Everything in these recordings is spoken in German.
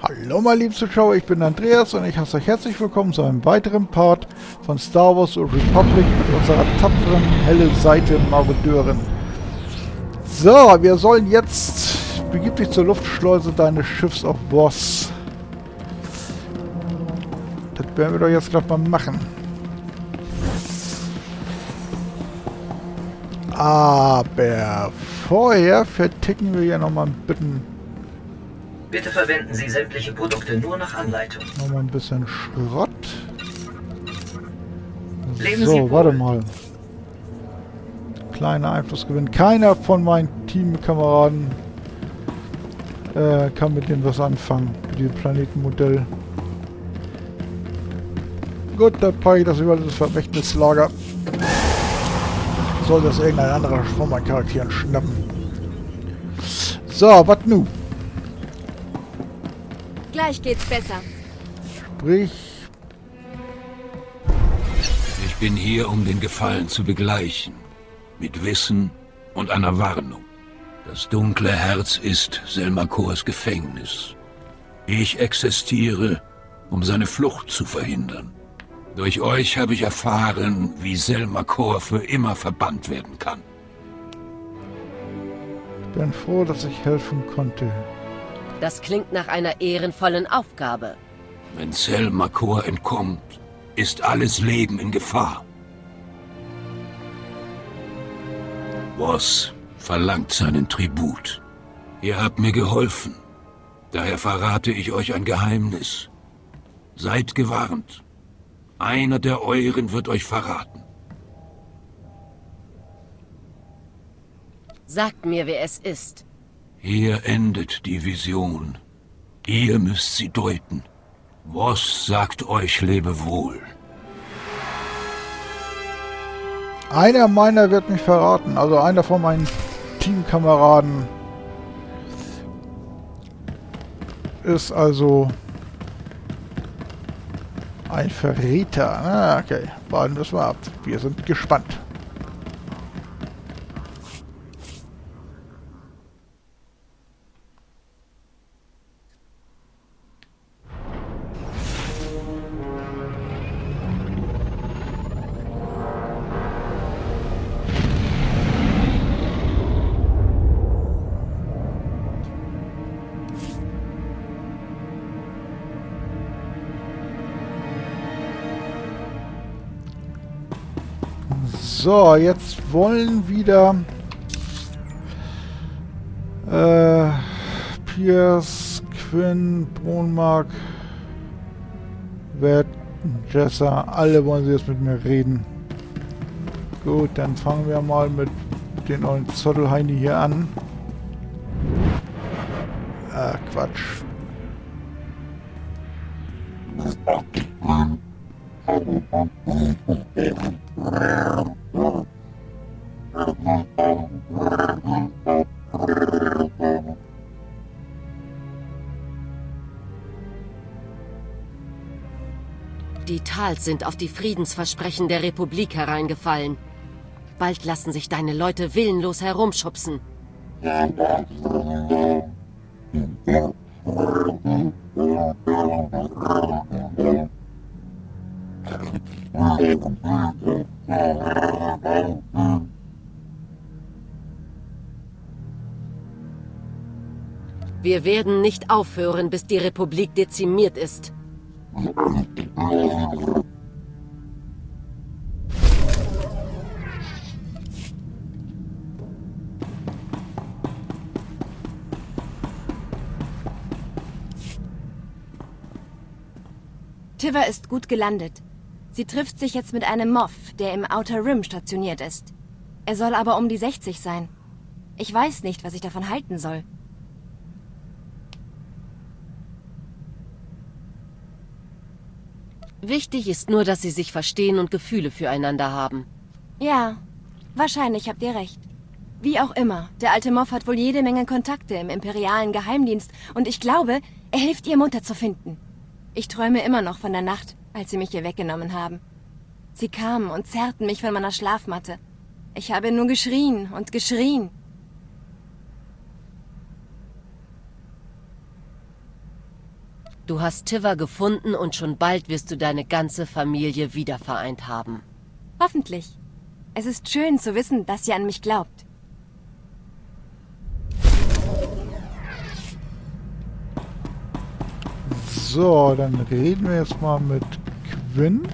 Hallo meine lieben Zuschauer, ich bin Andreas und ich heiße euch herzlich willkommen zu einem weiteren Part von Star Wars Republic mit unserer tapferen helle Seite Marodeurin. So, wir sollen jetzt... Begib dich zur Luftschleuse deines Schiffs auf Boss. Das werden wir doch jetzt gleich mal machen. Aber vorher verticken wir ja nochmal ein bisschen Bitte verwenden Sie sämtliche Produkte nur nach Anleitung. Nochmal ein bisschen Schrott. Leben So, warte mal. Kleiner Einflussgewinn. Keiner von meinen Teamkameraden äh, kann mit dem was anfangen. Mit diesem Planetenmodell. Gut, dann packe ich das über das Vermächtnislager. Soll das irgendein anderer von meinen Charakteren schnappen. So, was nu? Gleich geht's besser. Sprich, Ich bin hier, um den Gefallen zu begleichen. Mit Wissen und einer Warnung. Das dunkle Herz ist Selmakors Gefängnis. Ich existiere, um seine Flucht zu verhindern. Durch euch habe ich erfahren, wie Selmakor für immer verbannt werden kann. bin froh, dass ich helfen konnte. Das klingt nach einer ehrenvollen Aufgabe. Wenn Selmakor entkommt, ist alles Leben in Gefahr. Voss verlangt seinen Tribut. Ihr habt mir geholfen. Daher verrate ich euch ein Geheimnis. Seid gewarnt. Einer der Euren wird euch verraten. Sagt mir, wer es ist. Hier endet die Vision. Ihr müsst sie deuten. Voss sagt euch Lebewohl. Einer meiner wird mich verraten, also einer von meinen Teamkameraden ist also ein Verräter. Ah, okay, warten wir mal ab. Wir sind gespannt. So, jetzt wollen wieder äh, Pierce, Quinn, Bronmark, Wert, Jessa, alle wollen sie jetzt mit mir reden. Gut, dann fangen wir mal mit den neuen Zottelheini hier an. Ah, Quatsch. Tals sind auf die Friedensversprechen der Republik hereingefallen. Bald lassen sich deine Leute willenlos herumschubsen. Wir werden nicht aufhören, bis die Republik dezimiert ist. Tiva ist gut gelandet. Sie trifft sich jetzt mit einem Moff, der im Outer Rim stationiert ist. Er soll aber um die 60 sein. Ich weiß nicht, was ich davon halten soll. Wichtig ist nur, dass sie sich verstehen und Gefühle füreinander haben. Ja, wahrscheinlich habt ihr recht. Wie auch immer, der alte Moff hat wohl jede Menge Kontakte im imperialen Geheimdienst und ich glaube, er hilft ihr Mutter zu finden. Ich träume immer noch von der Nacht, als sie mich hier weggenommen haben. Sie kamen und zerrten mich von meiner Schlafmatte. Ich habe nur geschrien und geschrien. Du hast Tiva gefunden und schon bald wirst du deine ganze Familie wiedervereint haben. Hoffentlich. Es ist schön zu wissen, dass ihr an mich glaubt. So, dann reden wir jetzt mal mit Quinn.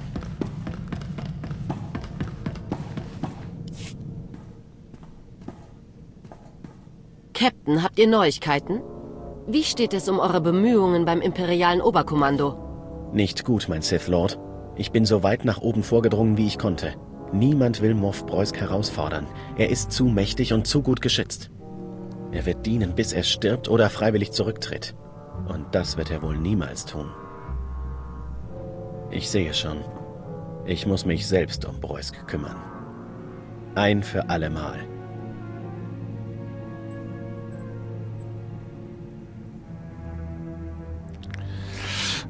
Captain, habt ihr Neuigkeiten? Wie steht es um eure Bemühungen beim imperialen Oberkommando? Nicht gut, mein Sith Lord. Ich bin so weit nach oben vorgedrungen, wie ich konnte. Niemand will Moff Breusk herausfordern. Er ist zu mächtig und zu gut geschützt. Er wird dienen, bis er stirbt oder freiwillig zurücktritt. Und das wird er wohl niemals tun. Ich sehe schon. Ich muss mich selbst um Breusk kümmern. Ein für alle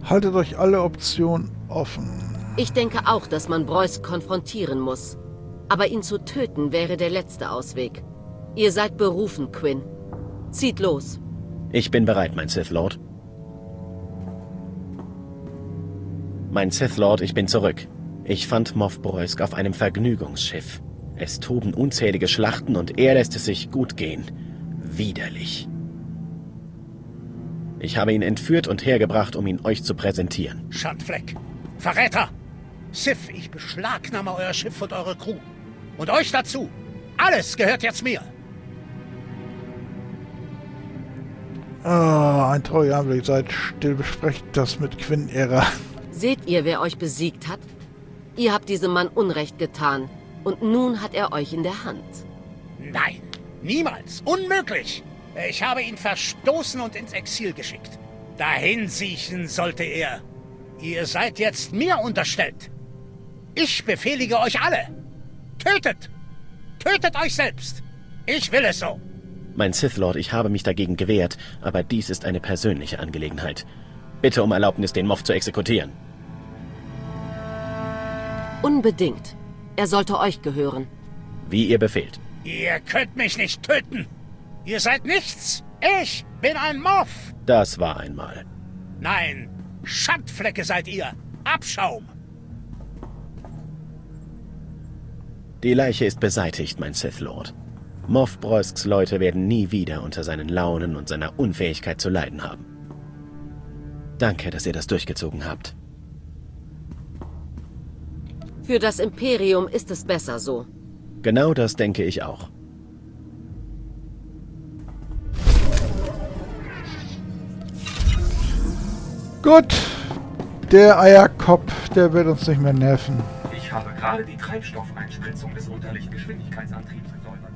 Haltet euch alle Optionen offen. Ich denke auch, dass man Breusk konfrontieren muss. Aber ihn zu töten wäre der letzte Ausweg. Ihr seid berufen, Quinn. Zieht los. Ich bin bereit, mein Sith Lord. Mein Sith Lord, ich bin zurück. Ich fand Moff Breusk auf einem Vergnügungsschiff. Es toben unzählige Schlachten und er lässt es sich gut gehen. Widerlich. Ich habe ihn entführt und hergebracht, um ihn euch zu präsentieren. Schandfleck! Verräter! Sif, ich beschlagnahme euer Schiff und eure Crew. Und euch dazu. Alles gehört jetzt mir. Ah, ein treuer Anblick. Seid still, besprecht das mit Quinn-Ära. Seht ihr, wer euch besiegt hat? Ihr habt diesem Mann Unrecht getan. Und nun hat er euch in der Hand. Nein, niemals. Unmöglich. Ich habe ihn verstoßen und ins Exil geschickt. Dahin siechen sollte er. Ihr seid jetzt mir unterstellt. Ich befehlige euch alle. Tötet! Tötet euch selbst! Ich will es so. Mein Sith Lord, ich habe mich dagegen gewehrt, aber dies ist eine persönliche Angelegenheit. Bitte um Erlaubnis, den Moff zu exekutieren. Unbedingt. Er sollte euch gehören. Wie ihr befehlt. Ihr könnt mich nicht töten. Ihr seid nichts. Ich bin ein Moff. Das war einmal. Nein, Schandflecke seid ihr. Abschaum. Die Leiche ist beseitigt, mein Sith Lord. Moff Breusks Leute werden nie wieder unter seinen Launen und seiner Unfähigkeit zu leiden haben. Danke, dass ihr das durchgezogen habt. Für das Imperium ist es besser so. Genau das denke ich auch. Gut, der Eierkopf, der wird uns nicht mehr nerven. Ich habe gerade die Treibstoffeinspritzung des unterlichen Geschwindigkeitsantriebs gesäubert.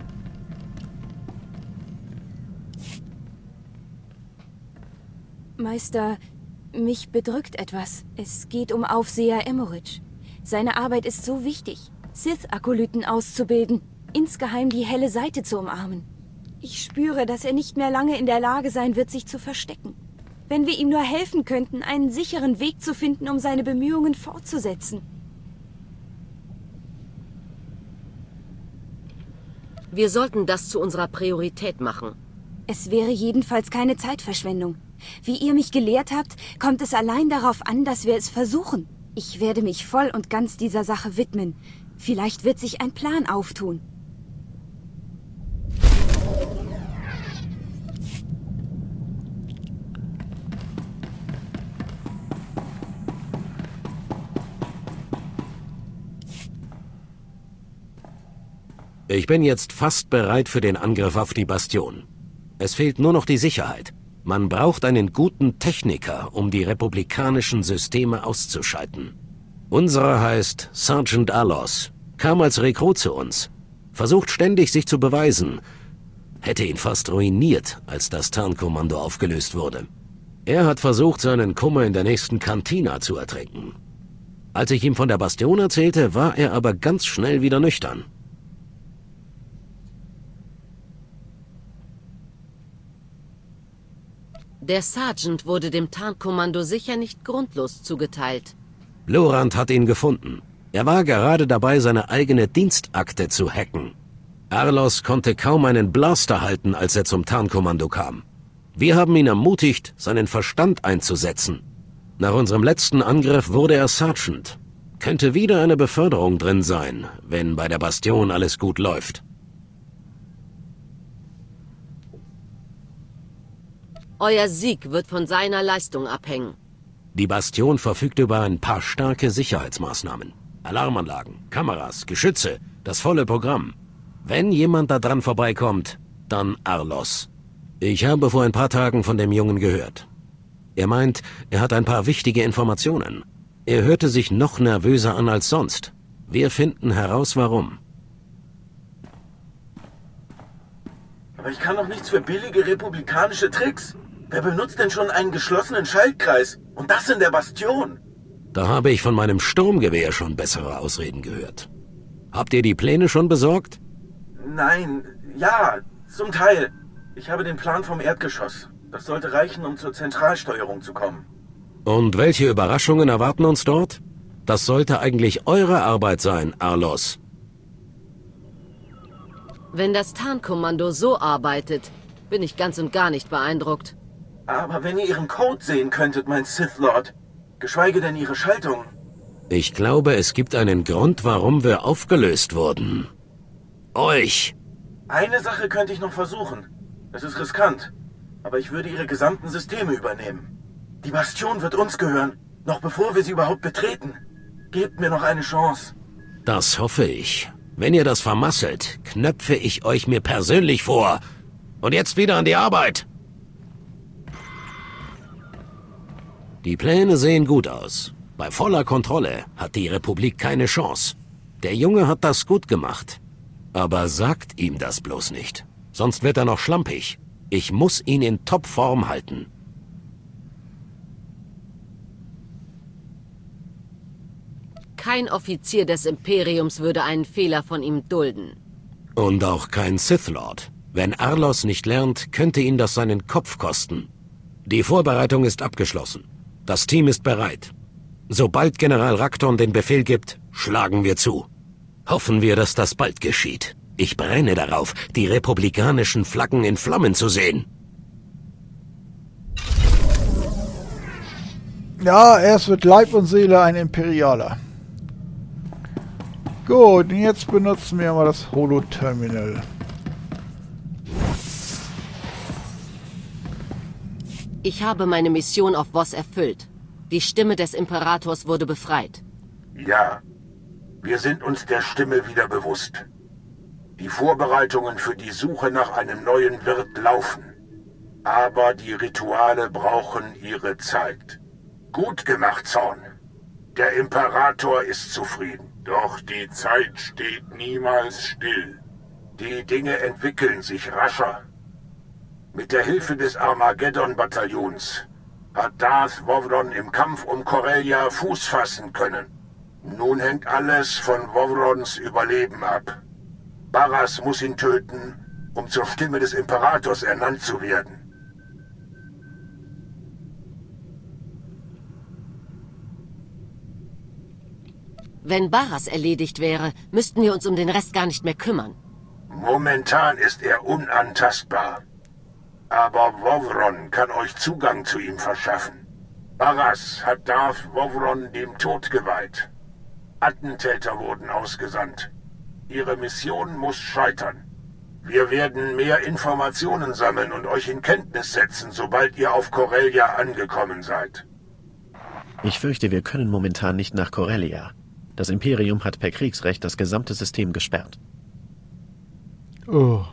Meister, mich bedrückt etwas. Es geht um Aufseher Emmerich. Seine Arbeit ist so wichtig, Sith-Akolyten auszubilden, insgeheim die helle Seite zu umarmen. Ich spüre, dass er nicht mehr lange in der Lage sein wird, sich zu verstecken. Wenn wir ihm nur helfen könnten, einen sicheren Weg zu finden, um seine Bemühungen fortzusetzen. Wir sollten das zu unserer Priorität machen. Es wäre jedenfalls keine Zeitverschwendung. Wie ihr mich gelehrt habt, kommt es allein darauf an, dass wir es versuchen. Ich werde mich voll und ganz dieser Sache widmen. Vielleicht wird sich ein Plan auftun. Ich bin jetzt fast bereit für den Angriff auf die Bastion. Es fehlt nur noch die Sicherheit. Man braucht einen guten Techniker, um die republikanischen Systeme auszuschalten. Unserer heißt Sergeant Alos, kam als Rekrut zu uns, versucht ständig sich zu beweisen, hätte ihn fast ruiniert, als das Tarnkommando aufgelöst wurde. Er hat versucht, seinen Kummer in der nächsten Kantina zu ertrinken. Als ich ihm von der Bastion erzählte, war er aber ganz schnell wieder nüchtern. Der Sergeant wurde dem Tarnkommando sicher nicht grundlos zugeteilt. Lorand hat ihn gefunden. Er war gerade dabei, seine eigene Dienstakte zu hacken. Arlos konnte kaum einen Blaster halten, als er zum Tarnkommando kam. Wir haben ihn ermutigt, seinen Verstand einzusetzen. Nach unserem letzten Angriff wurde er Sergeant. Könnte wieder eine Beförderung drin sein, wenn bei der Bastion alles gut läuft. Euer Sieg wird von seiner Leistung abhängen. Die Bastion verfügt über ein paar starke Sicherheitsmaßnahmen. Alarmanlagen, Kameras, Geschütze, das volle Programm. Wenn jemand da dran vorbeikommt, dann Arlos. Ich habe vor ein paar Tagen von dem Jungen gehört. Er meint, er hat ein paar wichtige Informationen. Er hörte sich noch nervöser an als sonst. Wir finden heraus, warum. Aber ich kann doch nichts für billige republikanische Tricks. Wer benutzt denn schon einen geschlossenen Schaltkreis? Und das in der Bastion? Da habe ich von meinem Sturmgewehr schon bessere Ausreden gehört. Habt ihr die Pläne schon besorgt? Nein, ja, zum Teil. Ich habe den Plan vom Erdgeschoss. Das sollte reichen, um zur Zentralsteuerung zu kommen. Und welche Überraschungen erwarten uns dort? Das sollte eigentlich eure Arbeit sein, Arlos. Wenn das Tarnkommando so arbeitet, bin ich ganz und gar nicht beeindruckt. Aber wenn ihr ihren Code sehen könntet, mein Sith Lord, geschweige denn ihre Schaltung. Ich glaube, es gibt einen Grund, warum wir aufgelöst wurden. Euch! Eine Sache könnte ich noch versuchen. Es ist riskant, aber ich würde ihre gesamten Systeme übernehmen. Die Bastion wird uns gehören, noch bevor wir sie überhaupt betreten. Gebt mir noch eine Chance. Das hoffe ich. Wenn ihr das vermasselt, knöpfe ich euch mir persönlich vor. Und jetzt wieder an die Arbeit. Die Pläne sehen gut aus. Bei voller Kontrolle hat die Republik keine Chance. Der Junge hat das gut gemacht. Aber sagt ihm das bloß nicht. Sonst wird er noch schlampig. Ich muss ihn in Topform halten. Kein Offizier des Imperiums würde einen Fehler von ihm dulden. Und auch kein Sith Lord. Wenn Arlos nicht lernt, könnte ihn das seinen Kopf kosten. Die Vorbereitung ist abgeschlossen. Das Team ist bereit. Sobald General Rakton den Befehl gibt, schlagen wir zu. Hoffen wir, dass das bald geschieht. Ich brenne darauf, die republikanischen Flaggen in Flammen zu sehen. Ja, erst wird Leib und Seele ein Imperialer. Gut, jetzt benutzen wir mal das Holo-Terminal. Ich habe meine Mission auf Voss erfüllt. Die Stimme des Imperators wurde befreit. Ja, wir sind uns der Stimme wieder bewusst. Die Vorbereitungen für die Suche nach einem neuen Wirt laufen. Aber die Rituale brauchen ihre Zeit. Gut gemacht, Zorn. Der Imperator ist zufrieden. Doch die Zeit steht niemals still. Die Dinge entwickeln sich rascher. Mit der Hilfe des Armageddon-Bataillons hat Darth Wovron im Kampf um Corellia Fuß fassen können. Nun hängt alles von Wovrons Überleben ab. Barras muss ihn töten, um zur Stimme des Imperators ernannt zu werden. Wenn Barras erledigt wäre, müssten wir uns um den Rest gar nicht mehr kümmern. Momentan ist er unantastbar. Aber Wovron kann euch Zugang zu ihm verschaffen. Barras hat Darth Wovron dem Tod geweiht. Attentäter wurden ausgesandt. Ihre Mission muss scheitern. Wir werden mehr Informationen sammeln und euch in Kenntnis setzen, sobald ihr auf Corellia angekommen seid. Ich fürchte, wir können momentan nicht nach Corellia. Das Imperium hat per Kriegsrecht das gesamte System gesperrt. Oh.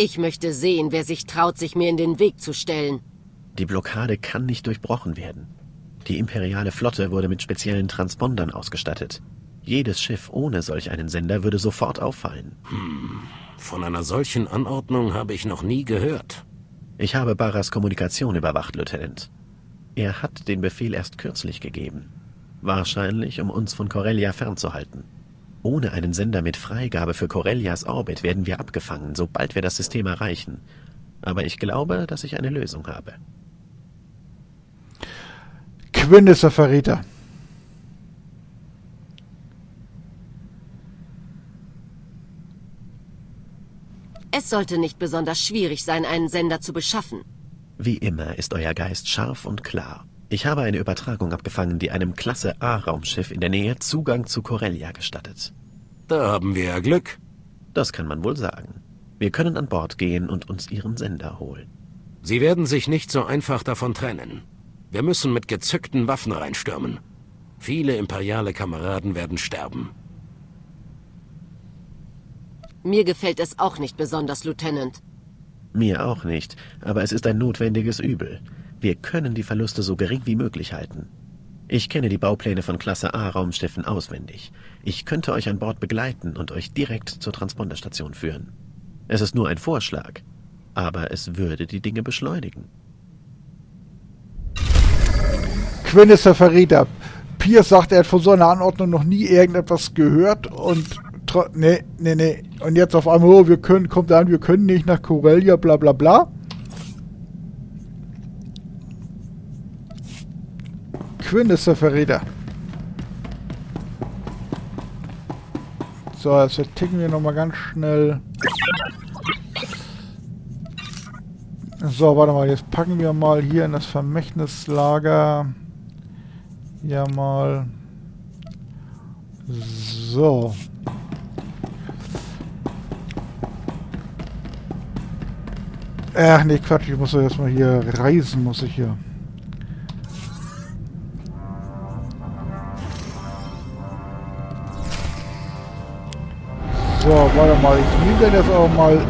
Ich möchte sehen, wer sich traut, sich mir in den Weg zu stellen. Die Blockade kann nicht durchbrochen werden. Die imperiale Flotte wurde mit speziellen Transpondern ausgestattet. Jedes Schiff ohne solch einen Sender würde sofort auffallen. Hm, von einer solchen Anordnung habe ich noch nie gehört. Ich habe Barras Kommunikation überwacht, Lieutenant. Er hat den Befehl erst kürzlich gegeben. Wahrscheinlich, um uns von Corellia fernzuhalten. Ohne einen Sender mit Freigabe für Corellias Orbit werden wir abgefangen, sobald wir das System erreichen. Aber ich glaube, dass ich eine Lösung habe. Quinn ist der Verräter. Es sollte nicht besonders schwierig sein, einen Sender zu beschaffen. Wie immer ist euer Geist scharf und klar. Ich habe eine Übertragung abgefangen, die einem Klasse A-Raumschiff in der Nähe Zugang zu Corellia gestattet. Da haben wir ja Glück. Das kann man wohl sagen. Wir können an Bord gehen und uns ihren Sender holen. Sie werden sich nicht so einfach davon trennen. Wir müssen mit gezückten Waffen reinstürmen. Viele imperiale Kameraden werden sterben. Mir gefällt es auch nicht besonders, Lieutenant. Mir auch nicht, aber es ist ein notwendiges Übel. Wir können die Verluste so gering wie möglich halten. Ich kenne die Baupläne von Klasse A Raumschiffen auswendig. Ich könnte euch an Bord begleiten und euch direkt zur Transponderstation führen. Es ist nur ein Vorschlag, aber es würde die Dinge beschleunigen. Quinn ist der Verräter. Pierce sagt, er hat von so einer Anordnung noch nie irgendetwas gehört und nee, nee, nee. Und jetzt auf einmal, oh, wir können, kommt an, wir können nicht nach Corellia, bla bla bla. Quinn ist der Verräter. So, jetzt ticken wir nochmal ganz schnell. So, warte mal, jetzt packen wir mal hier in das Vermächtnislager. Ja mal. So. Ach nee, Quatsch, ich muss doch erstmal hier reisen, muss ich hier. So, warte mal, ich nehme dann jetzt auch mal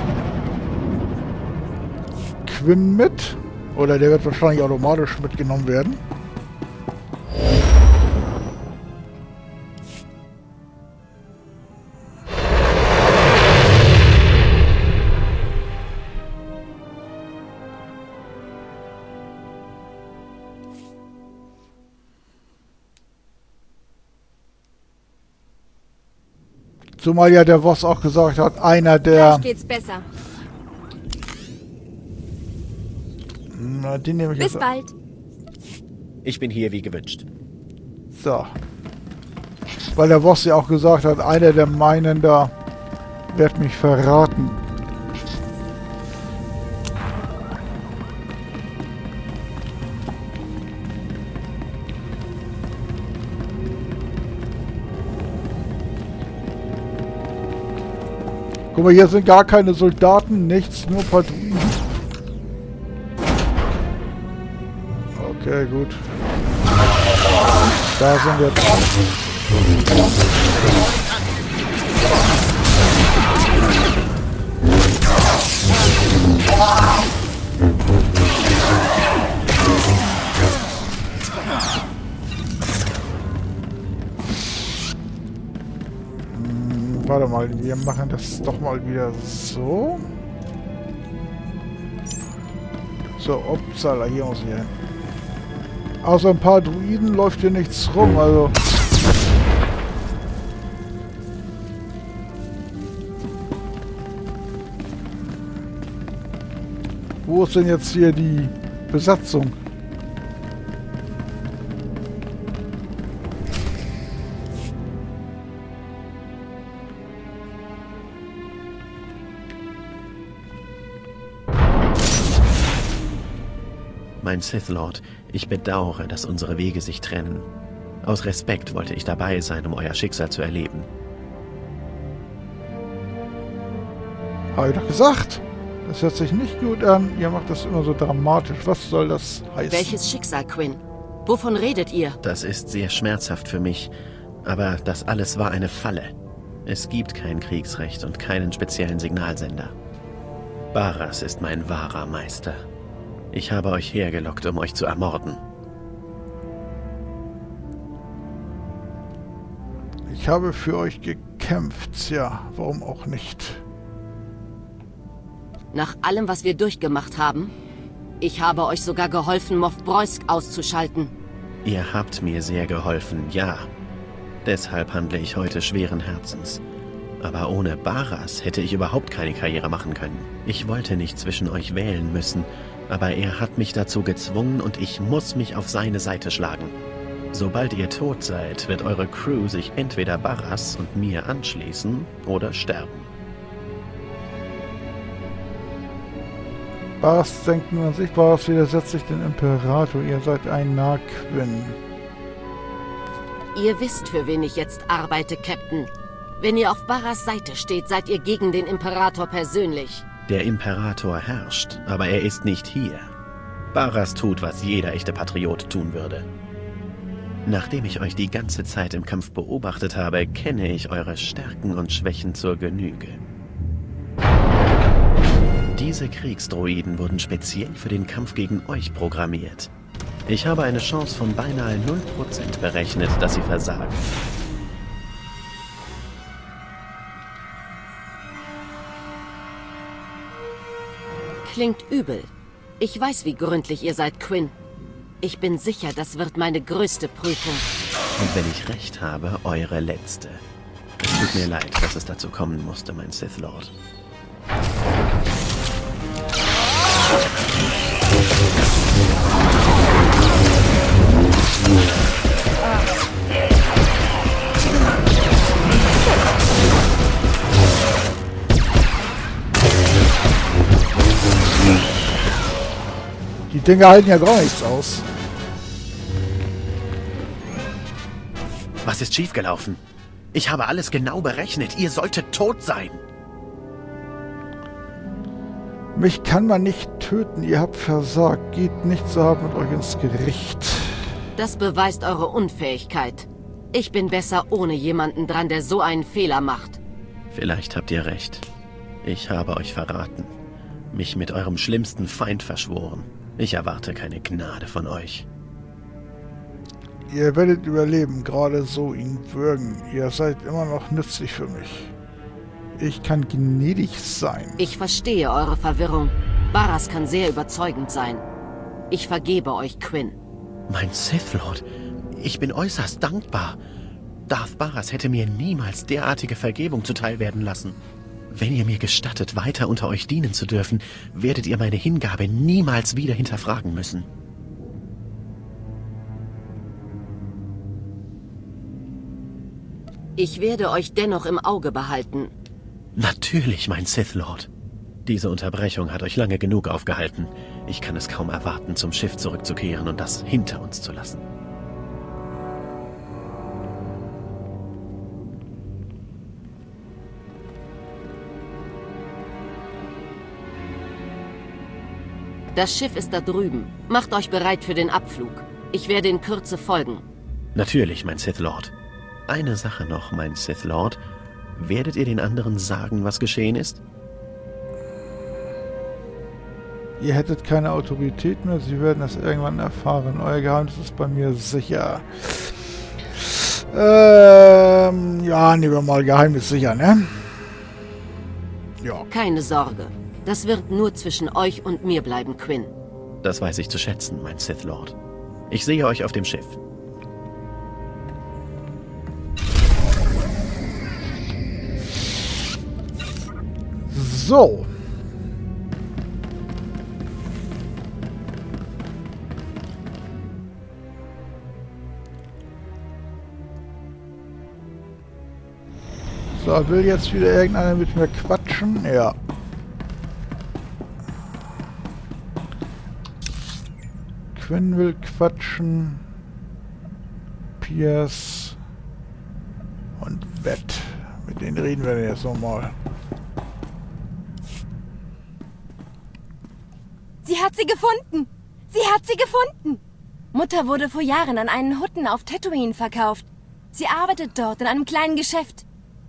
Quinn mit. Oder der wird wahrscheinlich automatisch mitgenommen werden. Zumal ja der Voss auch gesagt hat, einer der... Gleich geht's besser. Na, den nehme ich Bis jetzt... bald. Ich bin hier wie gewünscht. So. Weil der Voss ja auch gesagt hat, einer der meinen da wird mich verraten. Guck mal, hier sind gar keine Soldaten, nichts, nur Patrouillen. Okay, gut. Da sind wir. Warte mal, wir machen das doch mal wieder so. So, upsala, hier muss ich hin. Außer ein paar Druiden läuft hier nichts rum, also... Wo ist denn jetzt hier die Besatzung? Mein Sith Lord, ich bedauere, dass unsere Wege sich trennen. Aus Respekt wollte ich dabei sein, um euer Schicksal zu erleben. Habe ich doch gesagt. Das hört sich nicht gut an. Ihr macht das immer so dramatisch. Was soll das heißen? Welches Schicksal, Quinn? Wovon redet ihr? Das ist sehr schmerzhaft für mich, aber das alles war eine Falle. Es gibt kein Kriegsrecht und keinen speziellen Signalsender. Baras ist mein wahrer Meister. Ich habe euch hergelockt, um euch zu ermorden. Ich habe für euch gekämpft, ja, warum auch nicht? Nach allem, was wir durchgemacht haben? Ich habe euch sogar geholfen, Moff Breusk auszuschalten. Ihr habt mir sehr geholfen, ja. Deshalb handle ich heute schweren Herzens. Aber ohne Baras hätte ich überhaupt keine Karriere machen können. Ich wollte nicht zwischen euch wählen müssen, aber er hat mich dazu gezwungen und ich muss mich auf seine Seite schlagen. Sobald ihr tot seid, wird eure Crew sich entweder Barras und mir anschließen oder sterben. Baras denkt nur an sich, Baras widersetzt sich den Imperator. Ihr seid ein Narquin. Ihr wisst, für wen ich jetzt arbeite, Captain. Wenn ihr auf Barras Seite steht, seid ihr gegen den Imperator persönlich. Der Imperator herrscht, aber er ist nicht hier. Barras tut, was jeder echte Patriot tun würde. Nachdem ich euch die ganze Zeit im Kampf beobachtet habe, kenne ich eure Stärken und Schwächen zur Genüge. Diese Kriegsdroiden wurden speziell für den Kampf gegen euch programmiert. Ich habe eine Chance von beinahe 0% berechnet, dass sie versagen. Klingt übel. Ich weiß, wie gründlich ihr seid, Quinn. Ich bin sicher, das wird meine größte Prüfung. Und wenn ich recht habe, eure letzte. Es tut mir leid, dass es dazu kommen musste, mein Sith Lord. Die Dinger halten ja gar nichts aus. Was ist schiefgelaufen? Ich habe alles genau berechnet. Ihr solltet tot sein. Mich kann man nicht töten. Ihr habt versagt. Geht nicht so hart mit euch ins Gericht. Das beweist eure Unfähigkeit. Ich bin besser ohne jemanden dran, der so einen Fehler macht. Vielleicht habt ihr recht. Ich habe euch verraten. Mich mit eurem schlimmsten Feind verschworen. Ich erwarte keine Gnade von euch. Ihr werdet überleben, gerade so ihn würgen. Ihr seid immer noch nützlich für mich. Ich kann gnädig sein. Ich verstehe eure Verwirrung. Barras kann sehr überzeugend sein. Ich vergebe euch, Quinn. Mein Sith Lord, ich bin äußerst dankbar. Darth Barras hätte mir niemals derartige Vergebung zuteil werden lassen. Wenn ihr mir gestattet, weiter unter euch dienen zu dürfen, werdet ihr meine Hingabe niemals wieder hinterfragen müssen. Ich werde euch dennoch im Auge behalten. Natürlich, mein Sith Lord. Diese Unterbrechung hat euch lange genug aufgehalten. Ich kann es kaum erwarten, zum Schiff zurückzukehren und das hinter uns zu lassen. Das Schiff ist da drüben. Macht euch bereit für den Abflug. Ich werde in Kürze folgen. Natürlich, mein Sith Lord. Eine Sache noch, mein Sith Lord. Werdet ihr den anderen sagen, was geschehen ist? Ihr hättet keine Autorität mehr, sie werden es irgendwann erfahren. Euer Geheimnis ist bei mir sicher. Ähm, ja, nehmen wir mal Geheimnis sicher, ne? Ja. Keine Sorge. Das wird nur zwischen euch und mir bleiben, Quinn. Das weiß ich zu schätzen, mein Sith Lord. Ich sehe euch auf dem Schiff. So. So, will jetzt wieder irgendeiner mit mir quatschen? Ja. Quinn will quatschen. Pierce. Und Bett. Mit denen reden wir jetzt nochmal. Sie hat sie gefunden! Sie hat sie gefunden! Mutter wurde vor Jahren an einen Hutten auf Tatooine verkauft. Sie arbeitet dort in einem kleinen Geschäft.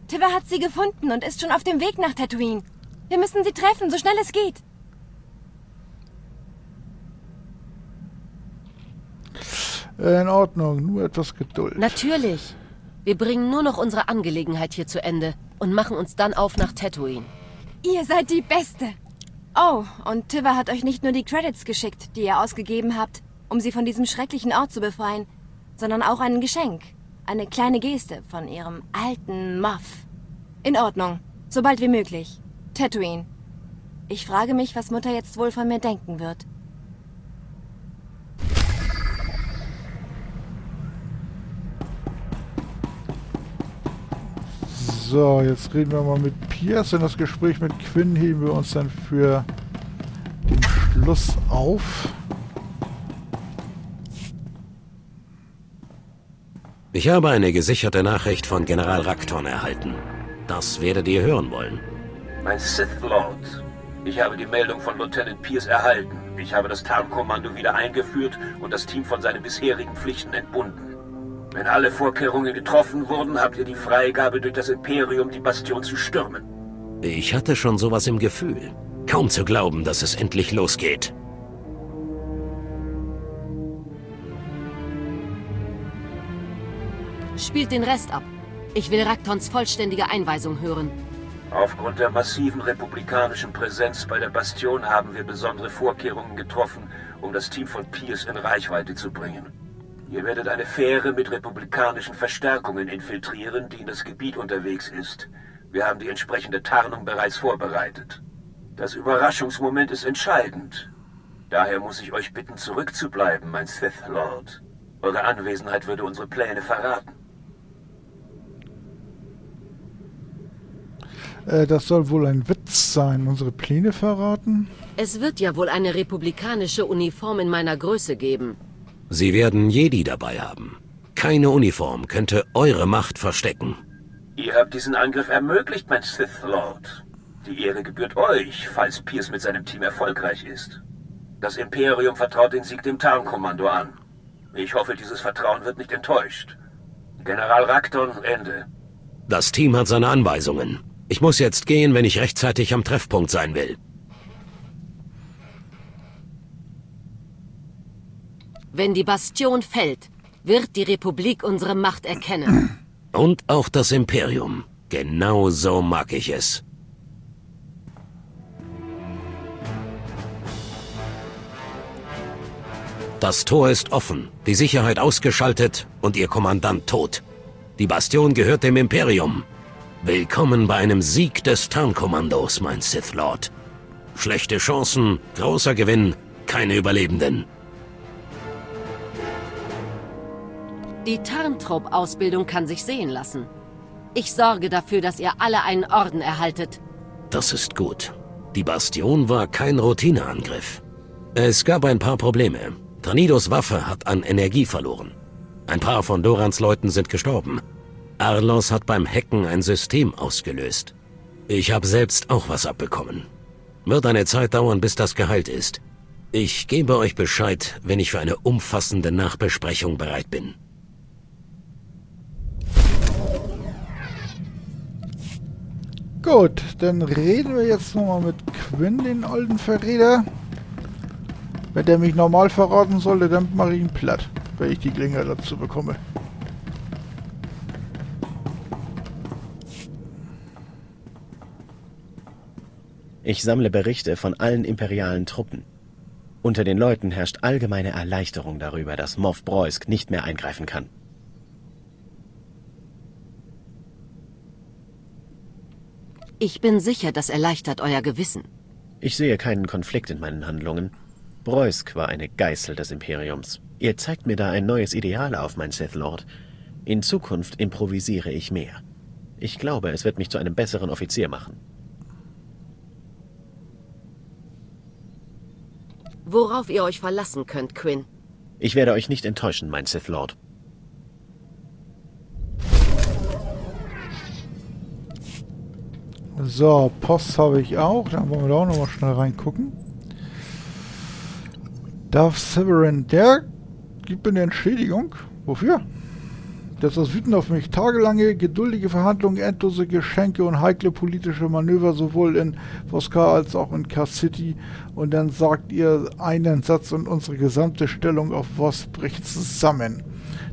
Tiva hat sie gefunden und ist schon auf dem Weg nach Tatooine. Wir müssen sie treffen, so schnell es geht. In Ordnung, nur etwas Geduld. Natürlich. Wir bringen nur noch unsere Angelegenheit hier zu Ende und machen uns dann auf nach Tatooine. Ihr seid die Beste. Oh, und Tiva hat euch nicht nur die Credits geschickt, die ihr ausgegeben habt, um sie von diesem schrecklichen Ort zu befreien, sondern auch ein Geschenk. Eine kleine Geste von ihrem alten Muff. In Ordnung. Sobald wie möglich. Tatooine. Ich frage mich, was Mutter jetzt wohl von mir denken wird. So, jetzt reden wir mal mit Pierce. Und das Gespräch mit Quinn heben wir uns dann für den Schluss auf. Ich habe eine gesicherte Nachricht von General Rakton erhalten. Das werdet ihr hören wollen. Mein Sith Lord, ich habe die Meldung von Lieutenant Pierce erhalten. Ich habe das Tarnkommando wieder eingeführt und das Team von seinen bisherigen Pflichten entbunden. Wenn alle Vorkehrungen getroffen wurden, habt ihr die Freigabe durch das Imperium, die Bastion zu stürmen. Ich hatte schon sowas im Gefühl. Kaum zu glauben, dass es endlich losgeht. Spielt den Rest ab. Ich will Raktons vollständige Einweisung hören. Aufgrund der massiven republikanischen Präsenz bei der Bastion haben wir besondere Vorkehrungen getroffen, um das Team von Pierce in Reichweite zu bringen. Ihr werdet eine Fähre mit republikanischen Verstärkungen infiltrieren, die in das Gebiet unterwegs ist. Wir haben die entsprechende Tarnung bereits vorbereitet. Das Überraschungsmoment ist entscheidend. Daher muss ich euch bitten, zurückzubleiben, mein Sith Lord. Eure Anwesenheit würde unsere Pläne verraten. Äh, das soll wohl ein Witz sein. Unsere Pläne verraten? Es wird ja wohl eine republikanische Uniform in meiner Größe geben. Sie werden Jedi dabei haben. Keine Uniform könnte eure Macht verstecken. Ihr habt diesen Angriff ermöglicht, mein Sith Lord. Die Ehre gebührt euch, falls Pierce mit seinem Team erfolgreich ist. Das Imperium vertraut den Sieg dem Tarnkommando an. Ich hoffe, dieses Vertrauen wird nicht enttäuscht. General Rakton, Ende. Das Team hat seine Anweisungen. Ich muss jetzt gehen, wenn ich rechtzeitig am Treffpunkt sein will. Wenn die Bastion fällt, wird die Republik unsere Macht erkennen. Und auch das Imperium. Genau so mag ich es. Das Tor ist offen, die Sicherheit ausgeschaltet und ihr Kommandant tot. Die Bastion gehört dem Imperium. Willkommen bei einem Sieg des Tarnkommandos, mein Sith Lord. Schlechte Chancen, großer Gewinn, keine Überlebenden. Die Tarntrupp-Ausbildung kann sich sehen lassen. Ich sorge dafür, dass ihr alle einen Orden erhaltet. Das ist gut. Die Bastion war kein Routineangriff. Es gab ein paar Probleme. Tranidos Waffe hat an Energie verloren. Ein paar von Dorans Leuten sind gestorben. Arlos hat beim Hacken ein System ausgelöst. Ich habe selbst auch was abbekommen. Wird eine Zeit dauern, bis das geheilt ist. Ich gebe euch Bescheid, wenn ich für eine umfassende Nachbesprechung bereit bin. Gut, dann reden wir jetzt nochmal mit Quinn, den alten Verräter. Wenn der mich normal verraten sollte, dann mache ich ihn platt, wenn ich die Klinge dazu bekomme. Ich sammle Berichte von allen imperialen Truppen. Unter den Leuten herrscht allgemeine Erleichterung darüber, dass Moff Breusk nicht mehr eingreifen kann. Ich bin sicher, das erleichtert euer Gewissen. Ich sehe keinen Konflikt in meinen Handlungen. Breusk war eine Geißel des Imperiums. Ihr zeigt mir da ein neues Ideal auf, mein Sith Lord. In Zukunft improvisiere ich mehr. Ich glaube, es wird mich zu einem besseren Offizier machen. Worauf ihr euch verlassen könnt, Quinn. Ich werde euch nicht enttäuschen, mein Sith Lord. So, Post habe ich auch. Dann wollen wir da auch nochmal schnell reingucken. Darth Severin, der gibt mir eine Entschädigung. Wofür? dass das Wüten auf mich. Tagelange, geduldige Verhandlungen, endlose Geschenke und heikle politische Manöver sowohl in Voskar als auch in K-City. Und dann sagt ihr einen Satz und unsere gesamte Stellung auf Voss bricht zusammen.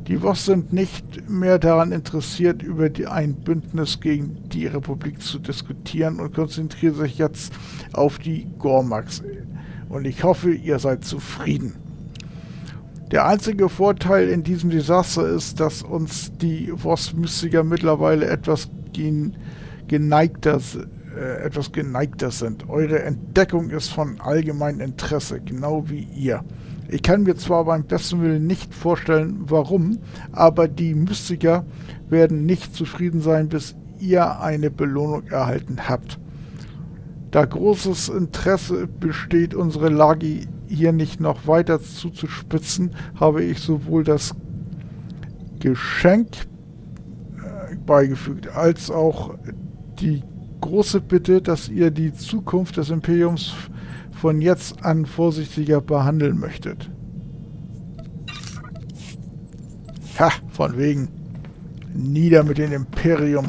Die Voss sind nicht mehr daran interessiert, über die, ein Bündnis gegen die Republik zu diskutieren und konzentrieren sich jetzt auf die Gormax. Und ich hoffe, ihr seid zufrieden. Der einzige Vorteil in diesem Desaster ist, dass uns die Voss-Mystiker mittlerweile etwas gen geneigter, äh, etwas geneigter sind. Eure Entdeckung ist von allgemeinem Interesse, genau wie ihr. Ich kann mir zwar beim besten Willen nicht vorstellen, warum, aber die Mystiker werden nicht zufrieden sein, bis ihr eine Belohnung erhalten habt. Da großes Interesse besteht, unsere Lage hier nicht noch weiter zuzuspitzen, habe ich sowohl das Geschenk äh, beigefügt, als auch die große Bitte, dass ihr die Zukunft des Imperiums von jetzt an vorsichtiger behandeln möchtet. Ha, von wegen. Nieder mit dem Imperium.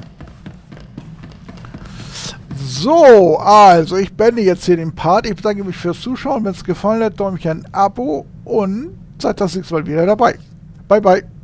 So, also ich beende jetzt hier den Part. Ich bedanke mich fürs Zuschauen. Wenn es gefallen hat, Däumchen, Abo und seid das nächste Mal wieder dabei. Bye, bye.